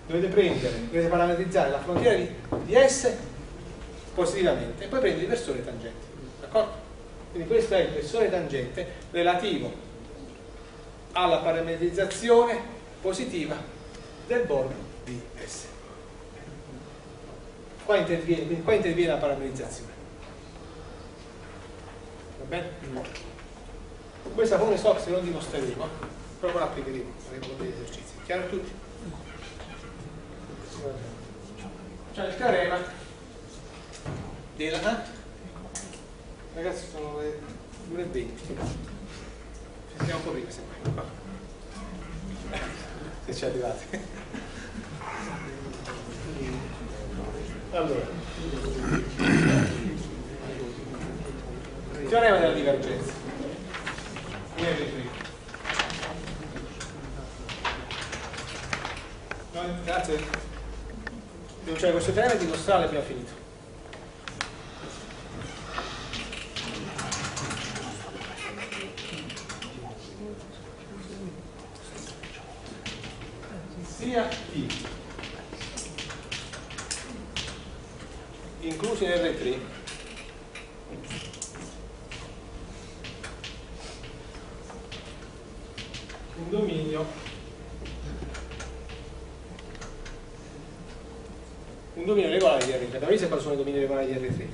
dovete prendere, dovete parametrizzare la frontiera di, di S positivamente e poi prendere il versore tangente. D'accordo? Quindi questo è il versore tangente relativo alla parametrizzazione positiva del bordo di S. Qua interviene, qua interviene la parametrizzazione. Va bene? Questa come so se non dimostreremo, proprio la applicheremo, faremo degli esercizi. Chiaro a tutti? Cioè il teorema della... Ragazzi sono le 2.20. Ci stiamo un po' prima se vuoi. Se ci arrivate. Allora. Teorema della divergenza. No, grazie. Cioè questo teorema dimostrare abbiamo finito. sia T inclusi in R3 un dominio. Un dominio regolare di R3 abbiamo visto quali sono i domini regolari di R3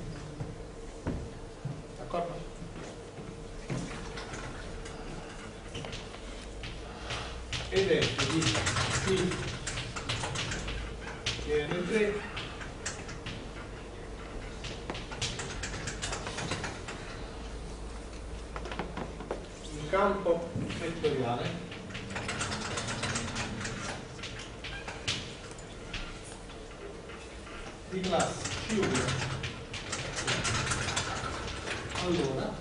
d'accordo? ed è di T. Di R3 un campo vettoriale di classe Q allora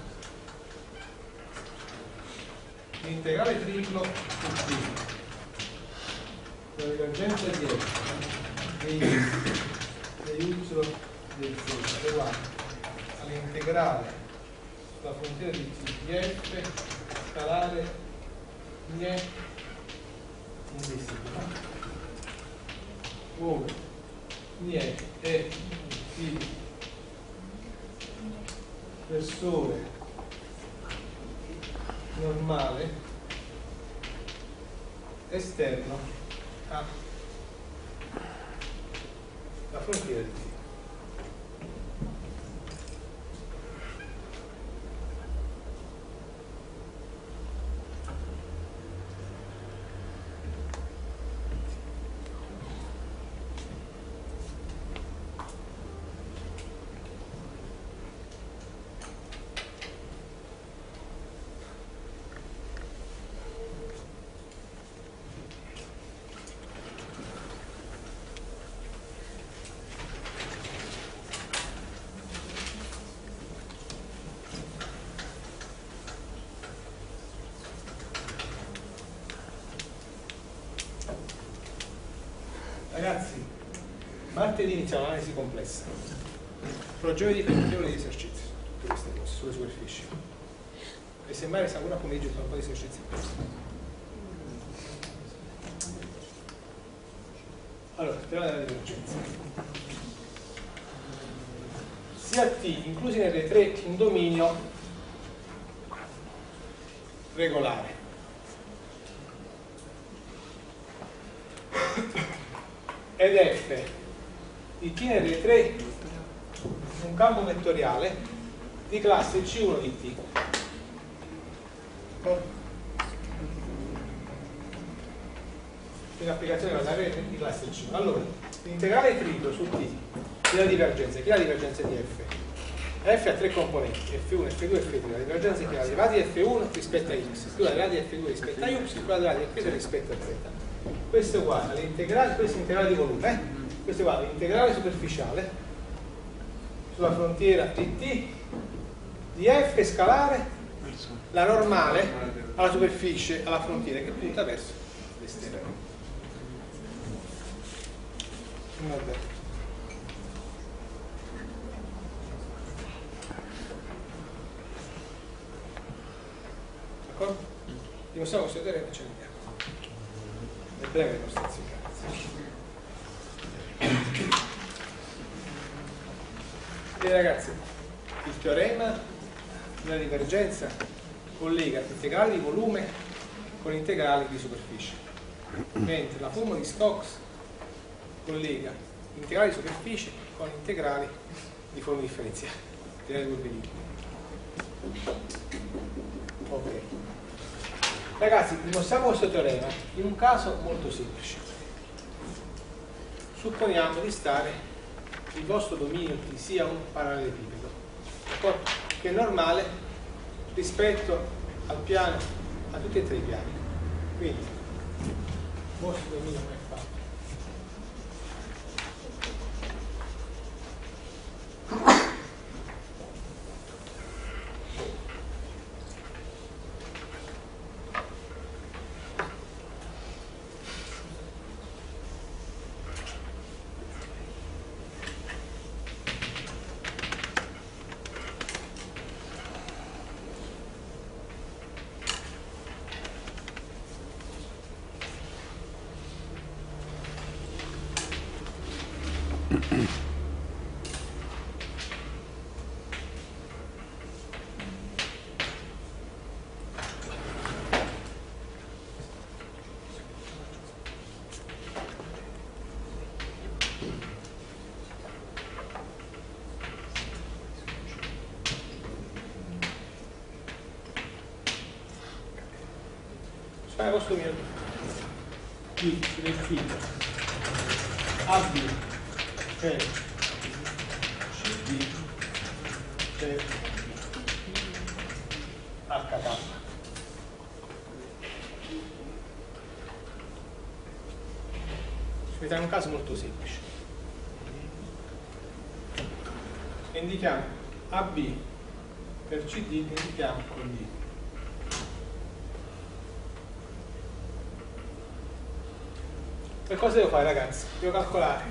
l'integrale triplo su Q la divergenza di f degli y del z è all'integrale sulla funzione di t di f scalare nie invisibile ove nie è il versore normale esterno a la frontiera di T. Ragazzi, martedì iniziamo l'analisi complessa. Però giovedì facciamo degli esercizi su queste cose, sulle superfici. E semmai resta ancora pomeriggio per un po' di esercizi. Allora, teorema della divergenza. Sia T, inclusi in R3, un dominio regolare. ed f di t nel 3 un campo vettoriale classe C1 di t. In applicazione della rete di classe C1. Allora, l'integrale triplo su t della divergenza, chi è la divergenza di f? f ha tre componenti, f1, f2 e f3. La divergenza è che la derivata di f1 rispetto a x, la derivata di f2 rispetto a y, la derivata di f3 rispetto a z questo è uguale all'integrale, questo è integrale di volume, eh? questo è uguale all'integrale superficiale sulla frontiera di T di F scalare la normale alla superficie, alla frontiera che punta verso l'esterno. D'accordo? Dimostriamo questo teorema e ce ne andiamo. breve dimostrazione. Bene ragazzi, il teorema della divergenza collega integrali di volume con integrali di superficie, mentre la formula di Stokes collega integrali di superficie con integrali di forme differenziali. Ok. Ragazzi, dimostriamo questo teorema in un caso molto semplice. Supponiamo di stare il vostro dominio sia un parallelepipedo, che è normale rispetto al piano, a tutti e tre i piani. Quindi, fare questo mio qui del figlio AB c'è. CD c'è. HK ci vediamo un caso molto semplice. Indichiamo AB per CD indichiamo con D Per cosa devo fare ragazzi? Devo calcolare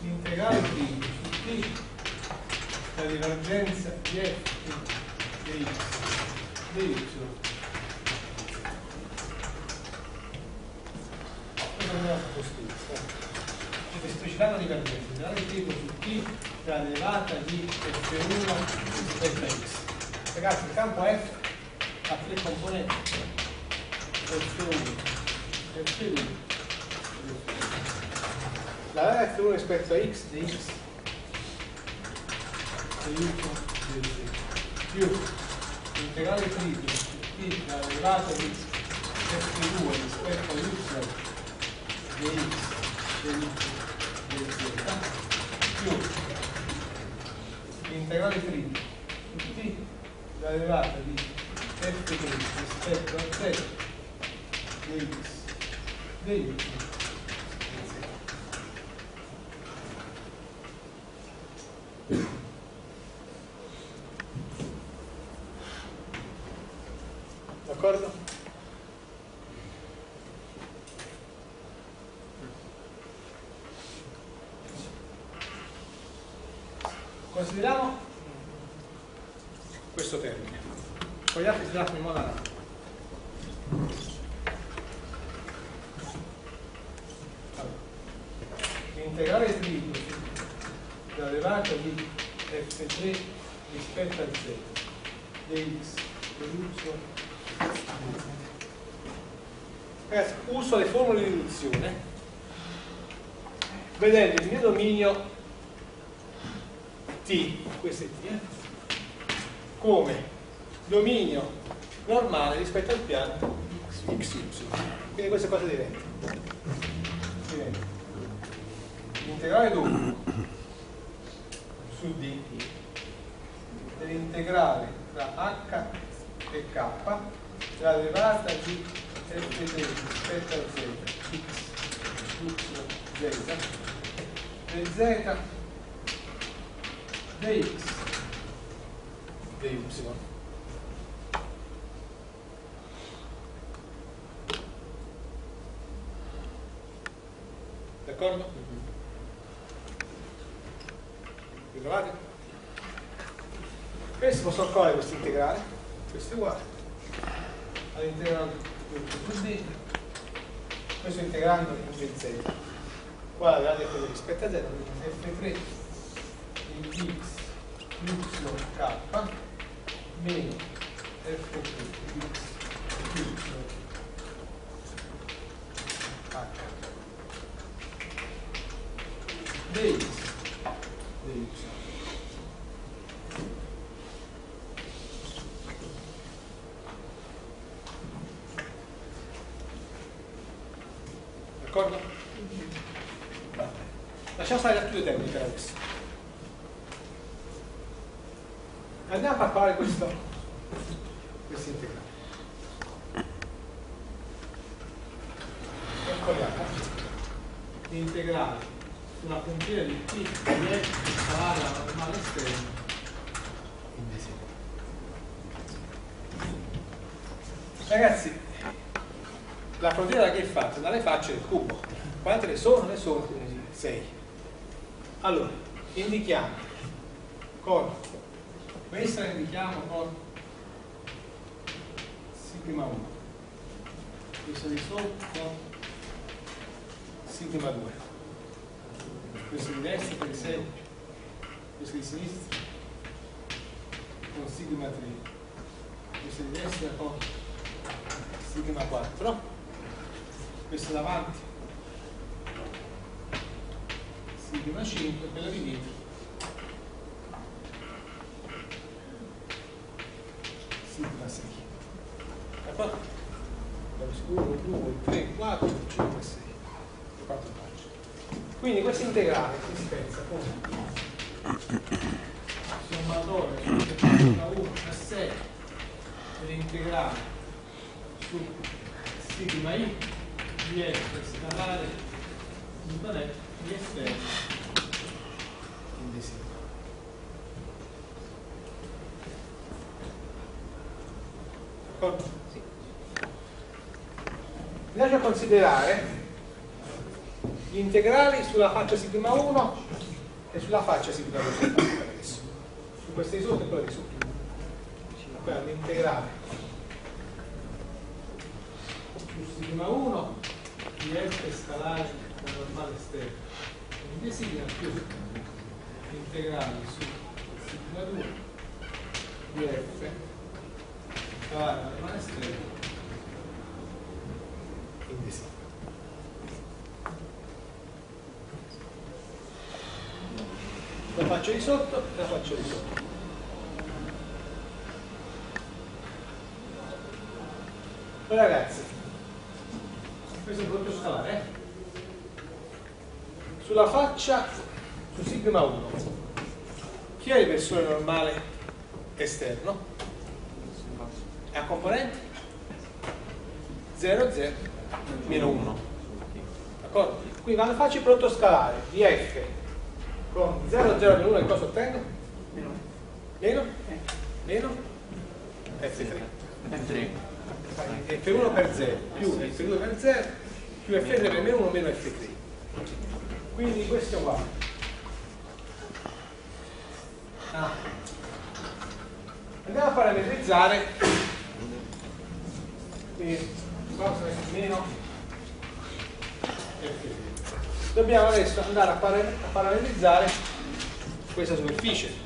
l'integrale di t la divergenza di f di x di y. Esplicitare la divergenza, l'integrale di tipo su t della derivata di f1 rispetto a x. Ragazzi, il campo f ha tre componenti. f1, f1 la f1 rispetto a x di x. Di y di più l'integrale triplo t la derivata di f2 rispetto a y di x di y di z. Più l'integrale triplo t la derivata di f3 rispetto a z di x di y D'accordo? Consideriamo questo termine. Poi gli altri si lasciano in modo analogo. L'integrale triplo derivata di f3 rispetto a z di x di y Ragazzi, uso le formule di riduzione vedendo il mio dominio T, questo è T, eh? come dominio normale rispetto al piano XY. Quindi questa cosa diventa. diventa l'integrale doppio su D dell'integrale tra H e K la derivata di f rispetto a z x y z dz dx dy d'accordo? vi trovate? Questo posso ancora questo integrale questo è uguale. All'interno del punto D questo integrando in z. Uguale alla f rispetto a 0 f3 di x y k meno f3 di x. Y h dx dx D'accordo? Lasciamo stare le due termini per adesso. Andiamo a calcolare questo, questo integrale. Calcoliamo l'integrale sulla funzione di t di f calare alla normale esterna in designo. Ragazzi, la frontiera da che è fatta? Dalle facce del cubo. Quante ne sono? Ne sono 6. Allora, indichiamo con questa la indichiamo con sigma 1 questa di sotto con sigma 2 questa di destra per esempio questa di sinistra con sigma 3 questa di destra con sigma 4 questo davanti sigma 5 quella di dietro sigma 6 d'accordo? 1, 2, 3, 4, 5, 6 le quattro facce quindi questo integrale si pensa come sommatore sigma 1 a 6 dell'integrale su sigma i di f scalare di qual è di esterno invisibile. D'accordo? Sì. Mi lascio considerare gli integrali sulla faccia sigma 1 e sulla faccia sigma 2 adesso. Su queste di sotto e quella di sotto. Qua l'integrale più sigma 1 di f scalare la normale esterna quindi designa più integrale su sigma 2 di f scalare la normale esterna in designa la faccio di sotto di sotto ragazzi questo è prodotto scalare eh? sulla faccia su sigma 1 chi è il versore normale esterno? a componente 0 0 meno 1 d'accordo? quindi quando faccio il prodotto scalare di f con 0 0 meno 1 che cosa ottengo? Meno? Meno? meno? f3 f3 f1 per 0 più f2 per 0 più f3 per meno 1 meno f3 quindi questo uguale ah. andiamo a parametrizzare quindi cosa è meno f3 dobbiamo adesso andare a, a parametrizzare questa superficie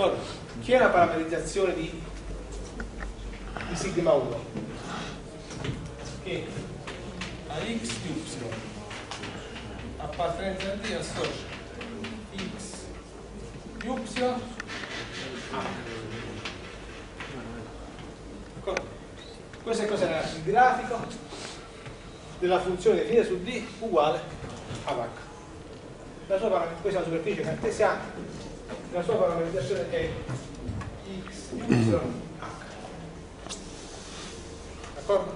d'accordo? chi è la parametrizzazione di di sigma 1 che? A x di y. Appartenenza a D associa x. Di y. A questo è cos'era il grafico della funzione definita su D uguale a h la sua questa è la superficie cartesiana la sua parametrizzazione è x di y D'accordo?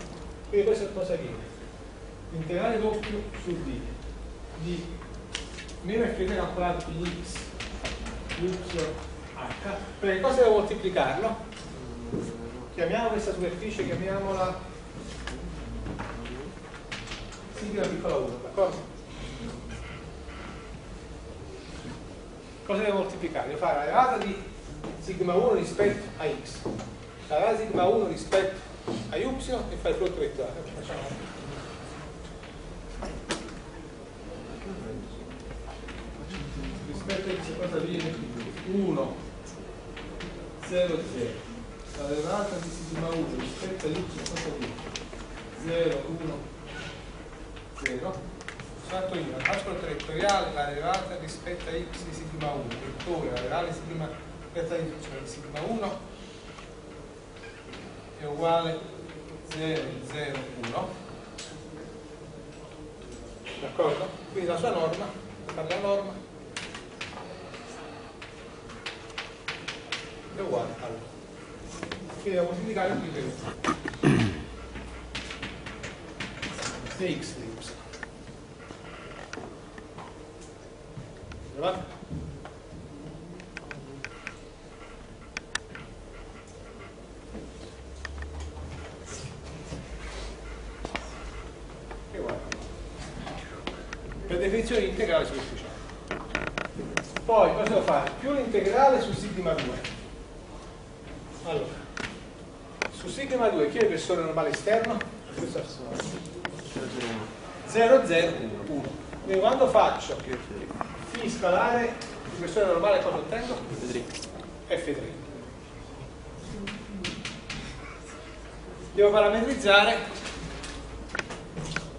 Quindi questo cosa viene? Integrale doppio su d di meno f3 calcolato in x y h perché cosa devo moltiplicarlo? chiamiamo questa superficie chiamiamola sigma piccola 1 d'accordo? cosa devo moltiplicare? Devo fare la derivata di sigma 1 rispetto a x, la derivata di sigma 1 rispetto a y e fare il prodotto vettoriale. Rispetto a x cosa viene 1, 0, 0. La derivata di sigma 1 rispetto a y cosa viene? 0, 1, 0 fatto io, la calcolo territoriale la derivata rispetto a x di sigma 1 vettore la derivata sigma rispetto a y cioè di sigma 1 è uguale 0 0 1 d'accordo? quindi la sua norma per la norma è uguale allora quindi devo moltiplicare qui per 1 se x di y va? E guarda. Per definizione integrale superficiale. Poi cosa devo fare? Più l'integrale su sigma 2. Allora, su sigma 2 chi è il versore normale esterno? Questo è 0, 0, 1. Quindi quando faccio φ scalare, il versore normale cosa ottengo? F3. Devo parametrizzare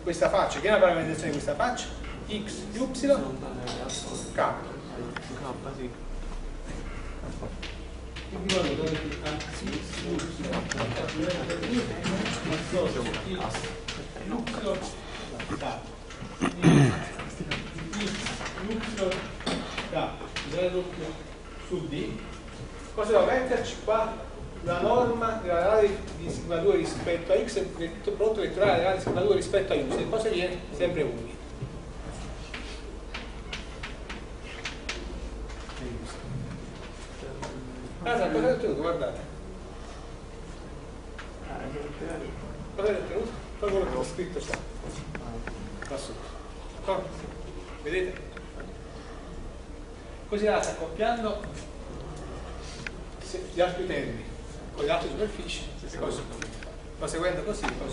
questa faccia. Che è la parametrizzazione di questa faccia? X, Y, K. K, sì. Su D cosa devo metterci qua? la norma della radice di sigma 2 rispetto a x e prodotto vettoriale della radice di sigma 2 rispetto a y cosa viene? sempre 1 Ah, cosa hai ottenuto? Guardate. Cosa hai ottenuto? Poi quello che ho scritto sta. Qua sotto. Qua. Vedete? Così se- gli altri termini con le altre superfici e poi sotto. Proseguendo così, poi